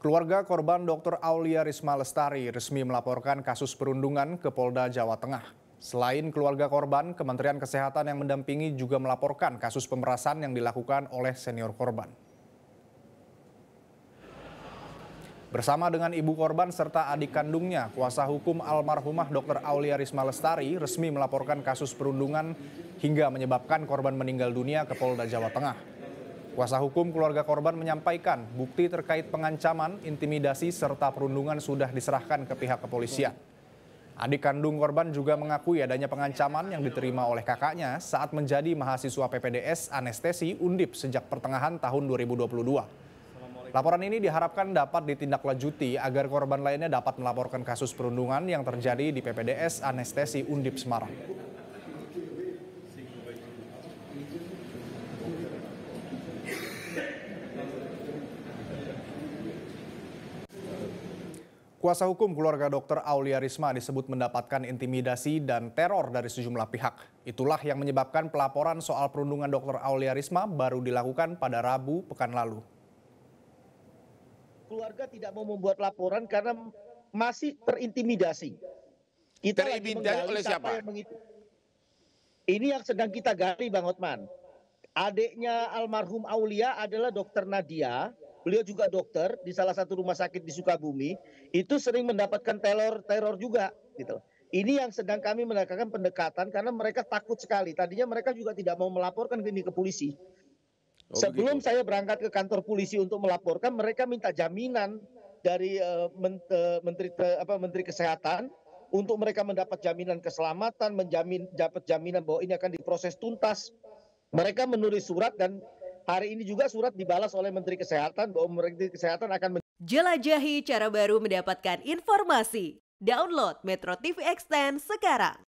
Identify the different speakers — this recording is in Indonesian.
Speaker 1: Keluarga korban Dr. Aulia Risma Lestari resmi melaporkan kasus perundungan ke Polda Jawa Tengah. Selain keluarga korban, Kementerian Kesehatan yang mendampingi juga melaporkan kasus pemerasan yang dilakukan oleh senior korban. Bersama dengan ibu korban serta adik kandungnya, kuasa hukum almarhumah Dr. Aulia Risma Lestari resmi melaporkan kasus perundungan hingga menyebabkan korban meninggal dunia ke Polda Jawa Tengah. Kuasa hukum keluarga korban menyampaikan bukti terkait pengancaman, intimidasi, serta perundungan sudah diserahkan ke pihak kepolisian. Adik kandung korban juga mengakui adanya pengancaman yang diterima oleh kakaknya saat menjadi mahasiswa PPDS anestesi Undip sejak pertengahan tahun 2022. Laporan ini diharapkan dapat ditindaklanjuti agar korban lainnya dapat melaporkan kasus perundungan yang terjadi di PPDS anestesi Undip Semarang. Kuasa hukum keluarga Dr. Aulia Risma disebut mendapatkan intimidasi dan teror dari sejumlah pihak. Itulah yang menyebabkan pelaporan soal perundungan Dr. Aulia Risma baru dilakukan pada Rabu pekan lalu.
Speaker 2: Keluarga tidak mau membuat laporan karena masih terintimidasi.
Speaker 3: Kita terintimidasi oleh siapa? Yang
Speaker 2: Ini yang sedang kita gali Bang Hotman. Adiknya almarhum Aulia adalah Dr. Nadia beliau juga dokter di salah satu rumah sakit di Sukabumi, itu sering mendapatkan teror teror juga gitu. Ini yang sedang kami melakukan pendekatan karena mereka takut sekali. Tadinya mereka juga tidak mau melaporkan ini ke polisi. Oh, Sebelum begitu. saya berangkat ke kantor polisi untuk melaporkan, mereka minta jaminan dari uh, menteri uh, apa menteri kesehatan untuk mereka mendapat jaminan keselamatan, menjamin dapat jaminan bahwa ini akan diproses tuntas. Mereka menulis surat dan Hari ini juga surat dibalas oleh Menteri Kesehatan bahwa Menteri Kesehatan akan
Speaker 4: Jelajahi cara baru mendapatkan informasi. Download Metro TV Extend sekarang.